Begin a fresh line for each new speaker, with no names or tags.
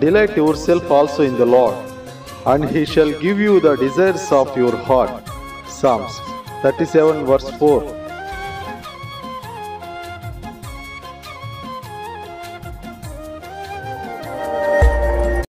Delight yourself also in the Lord, and he shall give you the desires of your heart. Psalms 37 verse 4